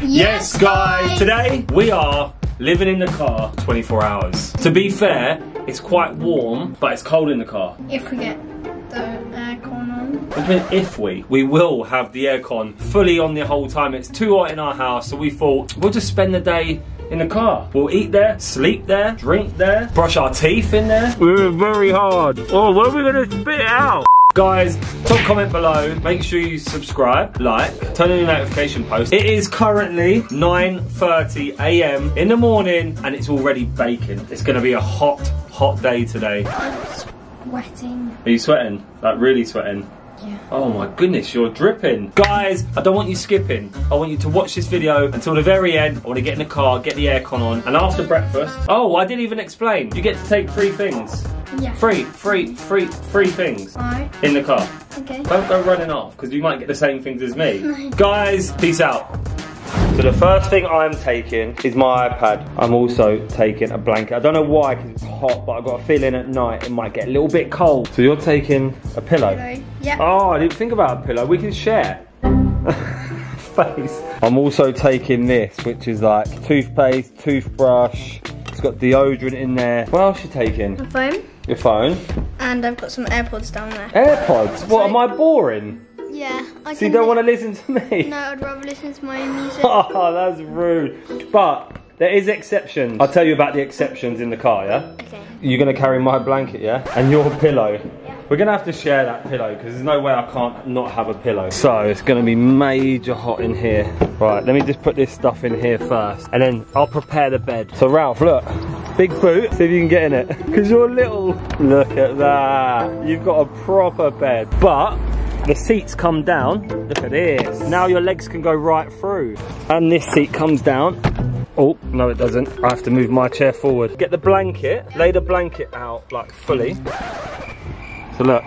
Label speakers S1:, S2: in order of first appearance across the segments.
S1: Yes, guys, today we are living in the car 24 hours. To be fair, it's quite warm, but it's cold in the car.
S2: If we get the aircon on.
S1: What do you mean if we? We will have the aircon fully on the whole time. It's too hot in our house, so we thought we'll just spend the day in the car. We'll eat there, sleep there, drink there, brush our teeth in there. We're very hard. Oh, what are we gonna spit out? Guys, top comment below. Make sure you subscribe, like, turn on your notification post. It is currently 9.30 a.m. in the morning and it's already baking. It's gonna be a hot, hot day today.
S2: Sweating.
S1: Are you sweating? Like really sweating?
S2: Yeah.
S1: Oh my goodness, you're dripping. Guys, I don't want you skipping. I want you to watch this video until the very end. I want to get in the car, get the aircon on, and after breakfast. Oh, I didn't even explain. You get to take three things.
S2: Yeah.
S1: Three, three, three, three things in the car.
S2: Okay.
S1: Don't go running off because you might get the same things as me. Guys, peace out. So the first thing I'm taking is my iPad. I'm also taking a blanket. I don't know why because it's hot, but I've got a feeling at night it might get a little bit cold. So you're taking a pillow.
S2: Hello. Yeah.
S1: Oh, I didn't think about a pillow. We can share. Face. I'm also taking this, which is like toothpaste, toothbrush. It's got deodorant in there. What else you taking?
S2: My phone.
S1: Your phone.
S2: And I've got some AirPods down there.
S1: AirPods. What? Am I boring?
S2: Yeah. I
S1: So you don't want to listen to me?
S2: No, I'd rather listen to my own music.
S1: Oh, that's rude. But there is exceptions. I'll tell you about the exceptions in the car, yeah?
S2: okay.
S1: You're gonna carry my blanket, yeah? And your pillow. We're gonna have to share that pillow because there's no way I can't not have a pillow. So it's gonna be major hot in here. Right, let me just put this stuff in here first and then I'll prepare the bed. So Ralph, look, big boot, see if you can get in it. Because you're little. Look at that. You've got a proper bed. But the seats come down. Look at this. Now your legs can go right through. And this seat comes down. Oh, no it doesn't. I have to move my chair forward. Get the blanket, lay the blanket out like fully. So look.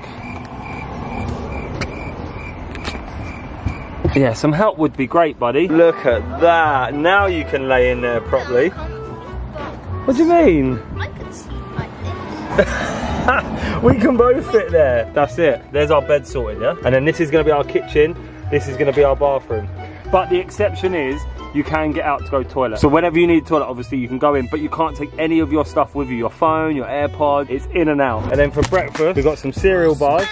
S1: Yeah, some help would be great, buddy. Look at that. Now you can lay in there properly. What do you mean?
S2: I could sleep like this.
S1: we can both fit there. That's it. There's our bed sorted, yeah? And then this is going to be our kitchen. This is going to be our bathroom. But the exception is you can get out to go toilet. So whenever you need toilet, obviously you can go in, but you can't take any of your stuff with you. Your phone, your AirPod, it's in and out. And then for breakfast, we've got some cereal bars.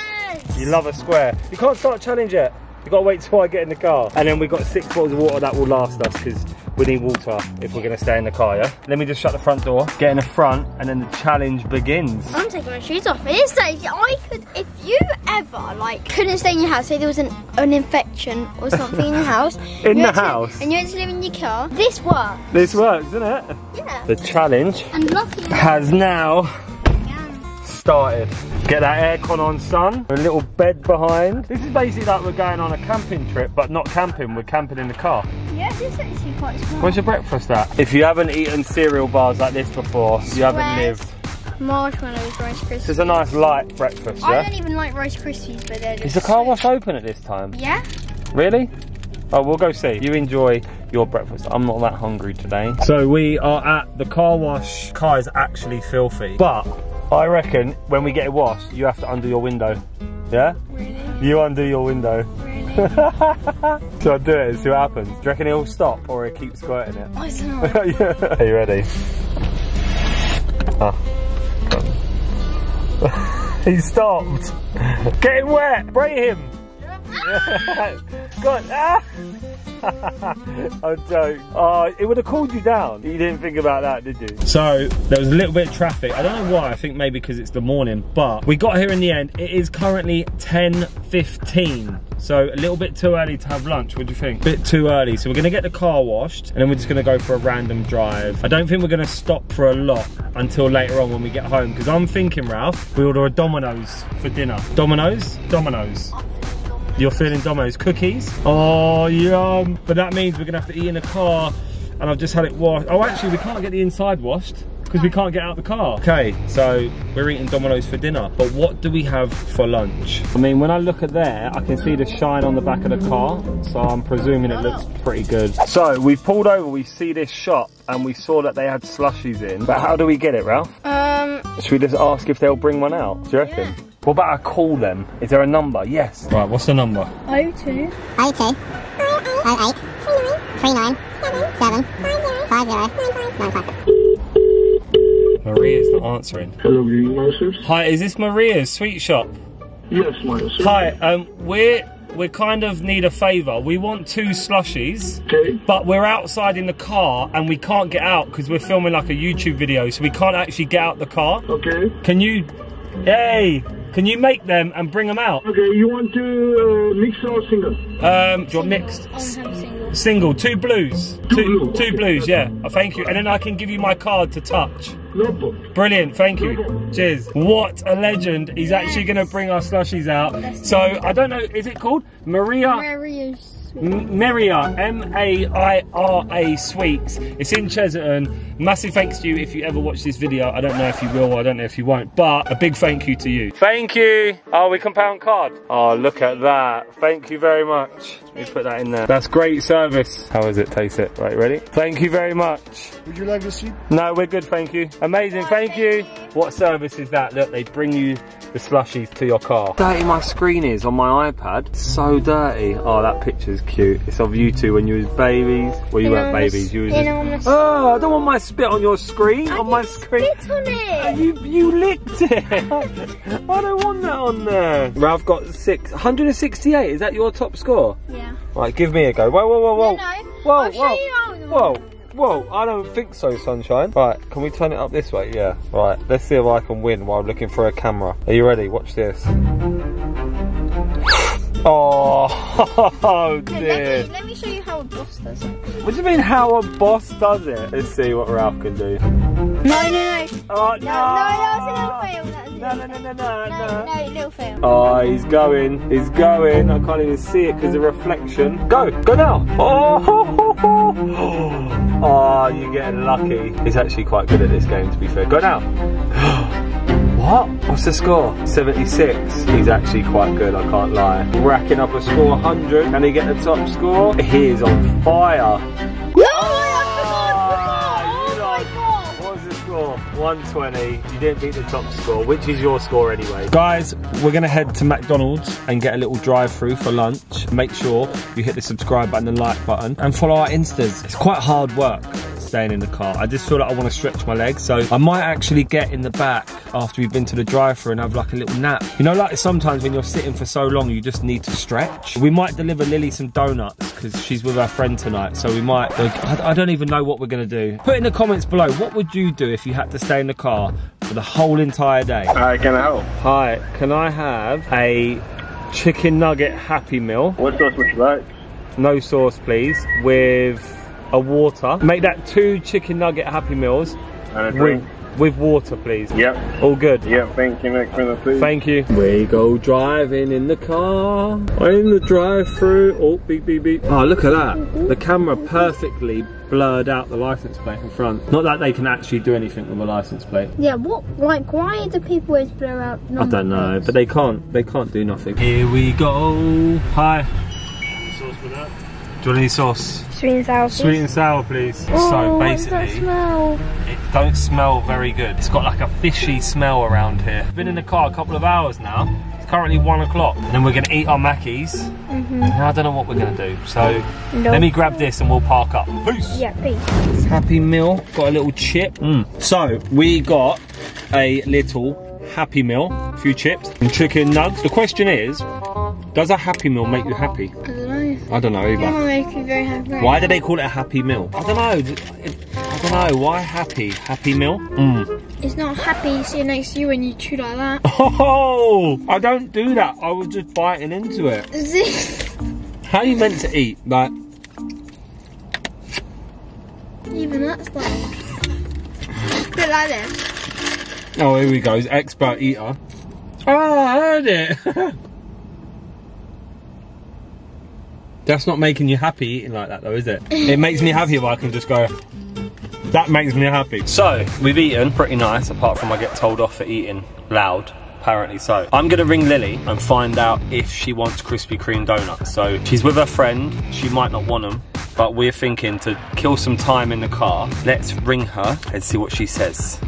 S1: You love a square. You can't start a challenge yet. You've gotta wait till I get in the car. And then we've got six bottles of water that will last us because we need water if we're gonna stay in the car, yeah? Let me just shut the front door, get in the front, and then the challenge begins.
S2: I'm taking my shoes off. It's like I could, if you ever like couldn't stay in your house, say there was an, an infection or something in your house.
S1: In the house?
S2: and you had to live in your car. This works.
S1: This works, doesn't it?
S2: Yeah.
S1: The challenge has now started. Get that aircon on, son. A little bed behind. This is basically like we're going on a camping trip, but not camping, we're camping in the car.
S2: Yeah, is actually quite small.
S1: Where's your breakfast at? If you haven't eaten cereal bars like this before, you haven't lived.
S2: Marshmallows, Rice Krispies.
S1: This is a nice light breakfast,
S2: I
S1: yeah?
S2: don't even like Rice Krispies, but they're just
S1: Is the car wash open at this time?
S2: Yeah.
S1: Really? Oh, we'll go see. You enjoy your breakfast. I'm not that hungry today. So we are at the car wash. Car is actually filthy. But I reckon when we get it washed, you have to undo your window. Yeah?
S2: Really?
S1: You undo your window.
S2: Really?
S1: so I do it and see what happens. Do you reckon it'll stop or it keeps squirting it?
S2: I don't know.
S1: Are you ready? Oh. he stopped. Getting wet. Spray him. God. Ah. I'm joking. Oh, it would have called you down. You didn't think about that, did you? So there was a little bit of traffic. I don't know why. I think maybe because it's the morning, but we got here in the end. It is currently 10:15. So a little bit too early to have lunch. What do you think? Bit too early. So we're gonna get the car washed, and then we're just gonna go for a random drive. I don't think we're gonna stop for a lot until later on when we get home. Because I'm thinking, Ralph, we order a Domino's for dinner. Domino's? Domino's. You're feeling Domino's cookies? Oh, yum. But that means we're gonna have to eat in a car and I've just had it washed. Oh, actually, we can't get the inside washed because we can't get out the car. Okay, so we're eating Domino's for dinner. But what do we have for lunch? I mean, when I look at there, I can see the shine on the back of the car. So I'm presuming it looks pretty good. So we've pulled over, we see this shop and we saw that they had slushies in. But how do we get it, Ralph?
S2: Um,
S1: Should we just ask if they'll bring one out? Do you reckon? What about I call them? Is there a number? Yes. Right, what's the number?
S2: O2.
S3: Okay. Oh, eight.
S1: Maria's not answering.
S3: Hello, good evening, Masters.
S1: Hi, is this Maria's sweet shop?
S3: Yes, Masters.
S1: Hi, um, we're we kind of need a favour. We want two slushies,
S3: Okay.
S1: but we're outside in the car and we can't get out because we're filming like a YouTube video, so we can't actually get out the car.
S3: Okay.
S1: Can you, hey, can you make them and bring them out?
S3: Okay, you want to uh, mix or single?
S1: Um, do you want mixed?
S2: I'm single.
S1: Single, two blues.
S3: Two blue,
S1: two
S3: okay.
S1: blues, yeah. Oh, thank you. And then I can give you my card to touch.
S3: No.
S1: Brilliant, thank you. Cheers. What a legend. He's actually going to bring our slushies out. So, I don't know, is it called Maria?
S2: Maria's.
S1: M- Meria, M-A-I-R-A Sweets. It's in Chesterton. Massive thanks to you if you ever watch this video. I don't know if you will, I don't know if you won't, but a big thank you to you. Thank you. Oh, we can pay on card. Oh, look at that. Thank you very much. Let me put that in there. That's great service. How is it? Taste it. Right, ready? Thank you very much.
S3: Would you like to see?
S1: No, we're good, thank you. Amazing, thank you. What service is that? Look, they bring you the slushies to your car. Dirty my screen is on my iPad. So dirty. Oh, that picture's cute. It's of you two when you was babies. Well, you weren't babies. You was just... Oh, I don't want my spit on your screen. on my screen.
S2: spit on it.
S1: You you licked it. I don't want that on there. Ralph got six, 168. Is that your top score?
S2: Yeah.
S1: Right, give me a go. Whoa, whoa, whoa, whoa.
S2: No, no.
S1: Whoa,
S2: I'll show
S1: whoa.
S2: you
S1: Whoa, whoa, I don't think so, sunshine. Right, can we turn it up this way? Yeah. Right, let's see if I can win while looking for a camera. Are you ready? Watch this. Oh,
S2: No,
S1: dear.
S2: let, me, let me show you how a boss does it.
S1: What do you mean how a boss does it? Let's see what Ralph can do.
S2: No, no, no.
S1: Oh,
S2: No, no, that was a little fail.
S1: No, no, no, no, no,
S2: No,
S1: no.
S2: no, little fail.
S1: Oh, he's going. He's going. I can't even see it because of reflection. Go, go now. Oh, oh, you're getting lucky. He's actually quite good at this game, to be fair. Go now. What? What's the score? 76. He's actually quite good, I can't lie. Racking up a score 100. Can he get the top score? He is on fire.
S2: No, I
S1: you
S2: forgot, I forgot. Oh my.
S1: What was the score? 120. You didn't beat the top score, which is your score anyway. Guys, we're gonna head to McDonald's and get a little drive-through for lunch. Make sure you hit the subscribe button and like button and follow our instas. It's quite hard work staying in the car. I just feel like I want to stretch my legs, so I might actually get in the back after we've been to the drive-through and have like a little nap. You know, like sometimes when you're sitting for so long, you just need to stretch. We might deliver Lily some donuts because she's with her friend tonight, so we might. I I don't even know what we're gonna do. Put in the comments below what would you do if you had to stay in the car for the whole entire day.
S3: Hi, can I help?
S1: Hi, can I have a chicken nugget Happy Meal?
S3: What sauce would you like?
S1: No sauce, please, with a water. Make that two chicken nugget Happy Meals
S3: And a
S1: with,
S3: drink?
S1: with water, please.
S3: Yep.
S1: All good.
S3: Yep, thank you. Next minute, please.
S1: Thank you. We go driving in the car. In the drive-through. Oh, beep, beep, beep. Oh, look at that. The camera perfectly blurred out the license plate in front. Not that they can actually do anything with a license plate.
S2: Yeah, what? Like, why do people always blur out?
S1: I don't know, but they can't. They can't do nothing. Here we go. Hi. Do you want any sauce?
S2: Sweet and sour.
S1: Sweet and sour, please.
S2: Oh,
S1: so
S2: what does that
S1: basically,
S2: smell?
S1: it don't smell very good. It's got like a fishy smell around here. Been in the car a couple of hours now. It's currently one o'clock. And then we're gonna eat our Mackies. Now I don't know what we're gonna do. So
S2: No.
S1: let me grab this and we'll park up. Peace.
S2: Yeah, peace.
S1: Happy Meal, got a little chip. Mm. So we got a little Happy Meal, a few chips, and chicken nugs. The question is, does a Happy Meal make you happy?
S2: I don't know.
S1: I don't know
S2: It
S1: either.
S2: will make you very happy.
S1: Why do they call it a Happy Meal? I don't know. I don't know. Why happy? Happy Meal? Mm.
S2: It's not happy sitting next to you when you chew like that.
S1: Oh, I don't do that. I was just biting into it. How are you meant to eat? Like,
S2: Even that's loud. Bit like this.
S1: oh, here we go. He's expert eater. Oh, I heard it. That's not making you happy eating like that, though, is it? It makes me happy if I can just go. That makes me happy. So we've eaten pretty nice, apart from I get told off for eating loud. Apparently so. I'm gonna ring Lily and find out if she wants Krispy Kreme donuts. So she's with her friend. She might not want them, but we're thinking to kill some time in the car. Let's ring her and see what she says.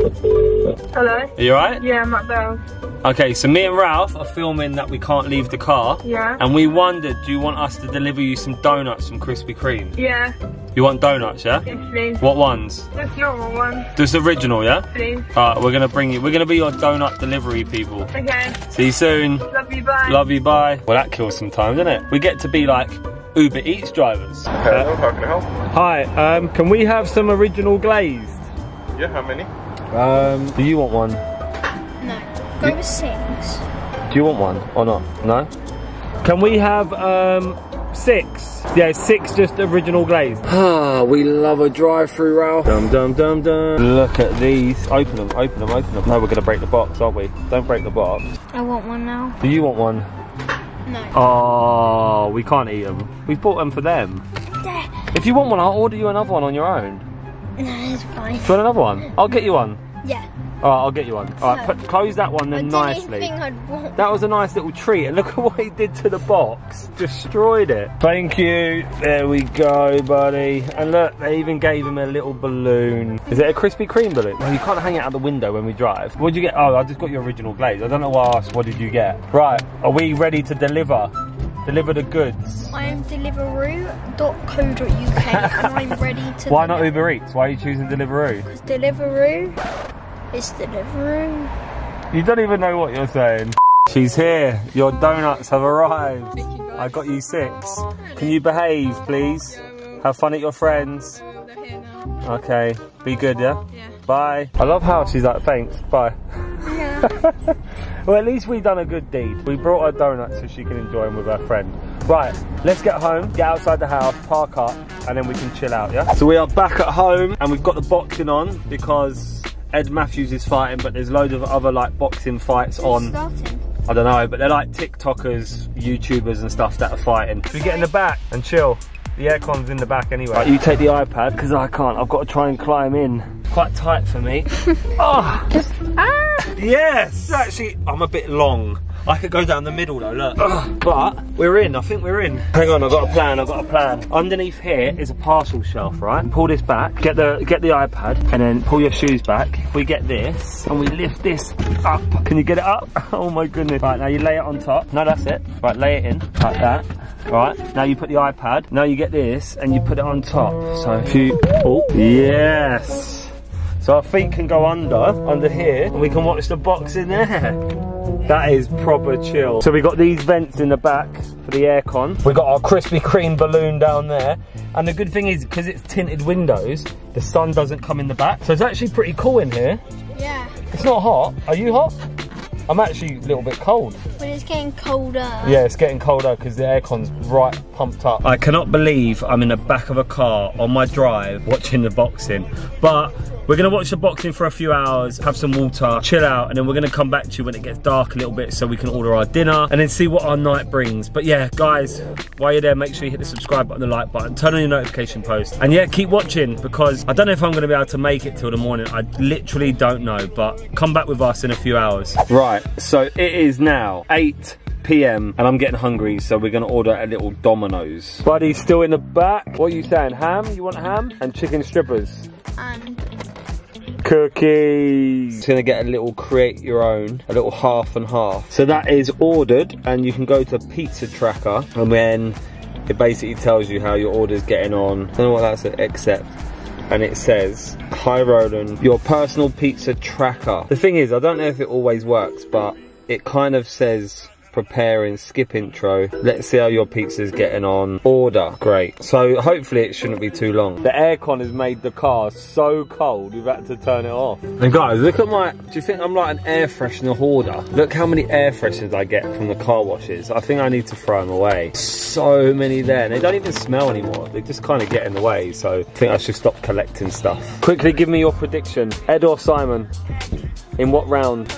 S1: Hello.
S4: Hello?
S1: Are you alright?
S4: Yeah, I'm at Bell's.
S1: Okay, so me and Ralph are filming that we can't leave the car.
S4: Yeah.
S1: And we wondered, do you want us to deliver you some donuts from Krispy Kreme?
S4: Yeah.
S1: You want donuts, yeah?
S4: Yes, please.
S1: What ones?
S4: Just normal one,
S1: Just original, yeah?
S4: please.
S1: Alright, we're gonna bring you, we're gonna be your donut delivery people.
S4: Okay.
S1: See you soon.
S4: Love you, bye.
S1: Love you, bye. Well, that kills some time, doesn't it? We get to be like Uber Eats drivers.
S3: Hello, how can I help?
S1: Hi, um, can we have some original glazed?
S3: Yeah, how many?
S1: Um, do you want one?
S2: No. Go with six.
S1: Do you want one or not? No? Can we have um six? Yeah, six just original glaze. Ah, we love a drive-through, Ralph. Dum dum dum dum. Look at these. Open them, open them, open them. No, we're gonna break the box, aren't we? Don't break the box.
S2: I want one now.
S1: Do you want one?
S2: No.
S1: Oh, we can't eat them. We've bought them for them.
S2: There.
S1: If you want one, I'll order you another one on your own. Do
S2: No, it's fine.
S1: you want another one? I'll get you one.
S2: Yeah.
S1: Alright, I'll get you one. Alright,
S2: No.
S1: put, close that one then
S2: didn't
S1: nicely.
S2: think I'd want
S1: That was a nice little treat. And look at what he did to the box. Destroyed it. Thank you. There we go, buddy. And look, they even gave him a little balloon. Is it a Krispy Kreme balloon? No, you can't hang it out the window when we drive. What'd you get? Oh, I just got your original glaze. I don't know why I asked, what did you get? Right, are we ready to deliver? Deliver the goods.
S2: I am deliveroo.co.uk and I'm ready to
S1: Why not Uber Eats? Why are you choosing Deliveroo?
S2: Because Deliveroo is Deliveroo.
S1: You don't even know what you're saying. She's here. Your donuts have arrived. I got you six. Oh, Can you behave, please? Have fun at your friends. Oh, okay. Be good, yeah?
S4: Yeah.
S1: Bye. I love how she's like, thanks, bye. well, at least we've done a good deed. We brought her donuts so she can enjoy them with her friend. Right, let's get home, get outside the house, park up, and then we can chill out, yeah? So we are back at home, and we've got the boxing on because Ed Matthews is fighting, but there's loads of other like boxing fights on.
S2: Starting.
S1: I don't know, but they're like TikTokers, YouTubers and stuff that are fighting. Should we get in the back and chill? The aircon's in the back anyway. Right, you take the iPad, because I can't. I've got to try and climb in. Quite tight for me. oh,
S2: Ah!
S1: yes! Actually, I'm a bit long. I could go down the middle though, look. Ugh, but we're in, I think we're in. Hang on, I've got a plan, I've got a plan. Underneath here is a parcel shelf, right? Pull this back, get the get the iPad, and then pull your shoes back. We get this, and we lift this up. Can you get it up? Oh my goodness. Right, now you lay it on top. No, that's it. Right, lay it in, like that. Right, now you put the iPad. Now you get this, and you put it on top. So if you, oh, yes. So our feet can go under, under here, and we can watch the box in there. That is proper chill. So we got these vents in the back for the aircon. We got our Krispy Kreme balloon down there. And the good thing is, because it's tinted windows, the sun doesn't come in the back. So it's actually pretty cool in here.
S2: Yeah.
S1: It's not hot. Are you hot? I'm actually a little bit cold.
S2: But it's getting colder.
S1: Yeah, it's getting colder because the aircon's right pumped up. I cannot believe I'm in the back of a car on my drive watching the boxing. But we're gonna watch the boxing for a few hours, have some water, chill out, and then we're gonna come back to you when it gets dark a little bit so we can order our dinner and then see what our night brings. But yeah, guys, while you're there, make sure you hit the subscribe button, the like button, turn on your notification post. And yeah, keep watching because I don't know if I'm gonna be able to make it till the morning. I literally don't know, but come back with us in a few hours. Right, so it is now 8 p.m. and I'm getting hungry, so we're gonna order a little Domino's. Buddy's still in the back. What are you saying? Ham? You want ham? And chicken strippers?
S2: And
S1: Cookies. Gonna get a little create your own, a little half and half. So that is ordered, and you can go to Pizza Tracker, and then it basically tells you how your order's getting on. I don't know what that's except. And it says, Hi Roland, your personal pizza tracker. The thing is, I don't know if it always works, but it kind of says preparing skip intro. Let's see how your pizza's getting on. Order. Great. So hopefully it shouldn't be too long. The aircon has made the car so cold we've had to turn it off. And guys look at my do you think i'm like an air freshener hoarder? Look how many air fresheners i get from the car washes. I think i need to throw them away. So many there. And they don't even smell anymore. They just kind of get in the way. So i think i should stop collecting stuff. Quickly give me your prediction. Ed or simon? In what round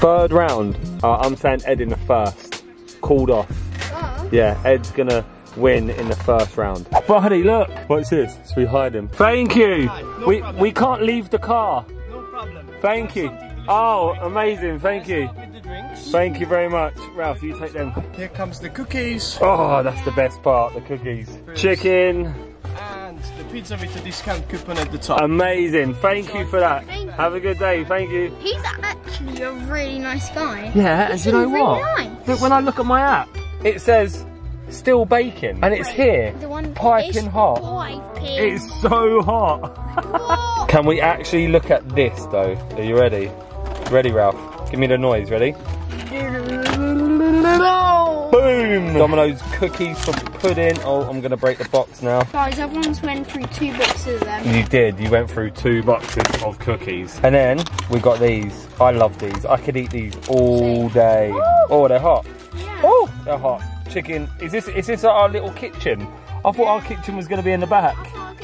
S2: third.
S1: Third round. Uh, I'm saying Ed in the first. Called off.
S2: Oh.
S1: Yeah, Ed's gonna win in the first round. Buddy, look. What's this? Should we hide him? Thank you. we we can't leave the car.
S5: No problem.
S1: Thank you. Oh, amazing. Thank you.
S5: With the.
S1: Thank you very much. Ralph, you take them.
S5: Here comes the cookies
S1: Oh, that's the best part, the cookies. Chicken.
S5: And the
S4: pizza with a discount coupon at the top.
S1: Amazing. Thank you for that.
S2: Thank you.
S1: Have a good day. Thank you.
S2: He's actually a really nice guy.
S1: Yeah,
S2: He
S1: and you know
S2: really
S1: what?
S2: nice.
S1: Look, when I look at my app, it says still baking, and it's here,
S2: The one
S1: piping hot.
S2: Piping.
S1: It's so hot. Can we actually look at this though? Are you ready? Ready, Ralph? Give me the noise. Ready?
S2: No.
S1: Boom! Domino's cookies for pudding. Oh, I'm gonna break the box now.
S2: Guys, everyone's went through two boxes of them.
S1: You did. You went through two boxes of cookies. And then we got these. I love these. I could eat these all day. Oh, they're hot.
S2: Yeah.
S1: Oh, they're hot. Chicken. Is this is this our little kitchen? I thought our kitchen was gonna be in the back.
S2: Oh,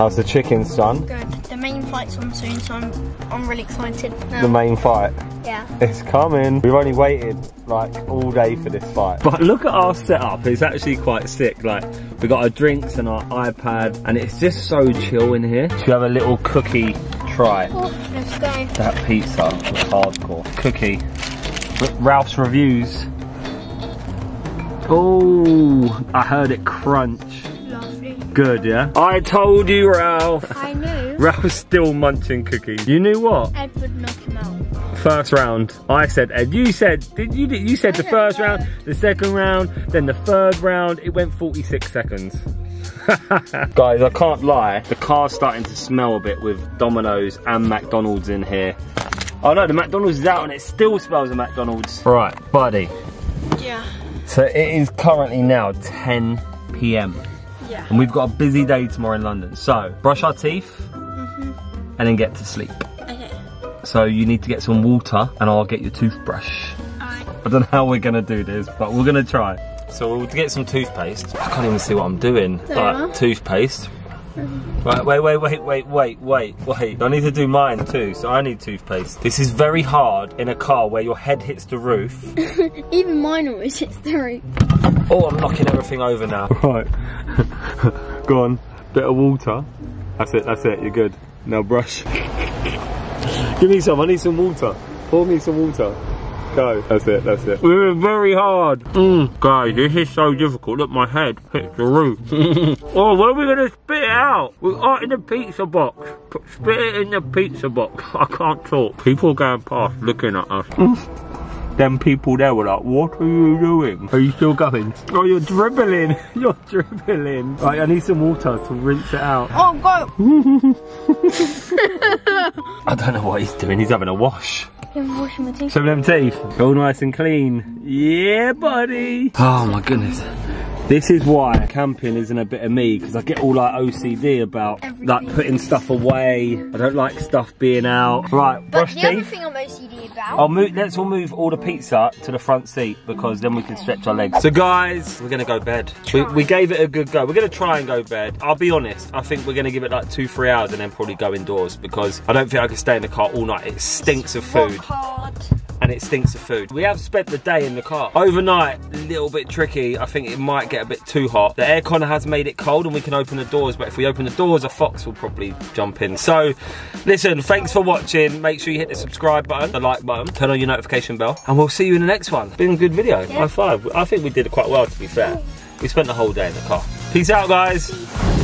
S1: How's the chicken, son?
S2: Good. The main fight's on soon, so I'm I'm really excited now.
S1: The main fight.
S2: yeah.
S1: It's coming. We've only waited like all day for this fight. But look at our setup. It's actually quite sick. Like we got our drinks and our iPad, and it's just so chill in here. Should we have a little cookie try?
S2: Oh, let's go.
S1: That pizza was hardcore. Cookie. Ralph's reviews. Oh, I heard it crunch.
S2: Lovely.
S1: Good, yeah? I told you, Ralph.
S2: I knew.
S1: Ralph's still munching cookies. You knew what?
S2: Ed would knock him out.
S1: First round, I said Ed. You said, did you? You said the first round, the second round, then the third round. It went 46 seconds. Guys, I can't lie. The car's starting to smell a bit with Domino's and McDonald's in here. Oh no, the McDonald's is out and it still smells of McDonald's. Right, buddy.
S2: Yeah.
S1: So it is currently now 10 p.m.
S2: Yeah.
S1: and we've got a busy day tomorrow in London. So brush our teeth mm-hmm. and then get to sleep.
S2: Okay.
S1: So you need to get some water and I'll get your toothbrush.
S2: Alright.
S1: I don't know how we're gonna do this, but we're gonna try. So we'll get some toothpaste. I can't even see what I'm doing.
S2: There you
S1: Right,
S2: are.
S1: toothpaste. Right, wait, wait, wait, wait, wait, wait, wait. I need to do mine too, so I need toothpaste. This is very hard in a car where your head hits the roof.
S2: Even mine always hits the roof.
S1: Oh, I'm knocking everything over now. Right. Go on. Bit of water. That's it, that's it, you're good. Now brush. Give me some, I need some water. Pour me some water. Go. That's it, that's it. We're very hard. Mm, guys, this is so difficult. Look, my head hits the roof. oh, where are we going to spit it out? We are in the pizza box. Put- Spit it in the pizza box. I can't talk. People going past looking at us. Them people there were like, what are you doing? Are you still going? Oh, you're dribbling. You're dribbling. Right, I need some water to rinse it out.
S2: Oh, go.
S1: I don't know what he's doing. He's having a wash.
S2: I'm washing my teeth.
S1: Some of them teeth. All nice and clean. Yeah, buddy. Oh my goodness. This is why camping isn't a bit of me because I get all like OCD about
S2: Everything.
S1: like putting stuff away. I don't like stuff being out. Right,
S2: But
S1: brush
S2: the other thing I'm OCD about.
S1: I'll move. Let's all move all the pizza to the front seat because then we can stretch our legs. So guys, we're gonna go bed. We, we gave it a good go. We're gonna try and go bed. I'll be honest. I think we're gonna give it like two, three hours and then probably go indoors because I don't think I can stay in the car all night. It stinks of food. And it stinks of food. We have spent the day in the car. Overnight, a little bit tricky. I think it might get a bit too hot. The aircon has made it cold and we can open the doors, but if we open the doors, a fox will probably jump in. So, listen, thanks for watching. Make sure you hit the subscribe button, the like button, turn on your notification bell, and we'll see you in the next one. Been a good video. High five. I think we did quite well, to be fair. We spent the whole day in the car. Peace out, guys.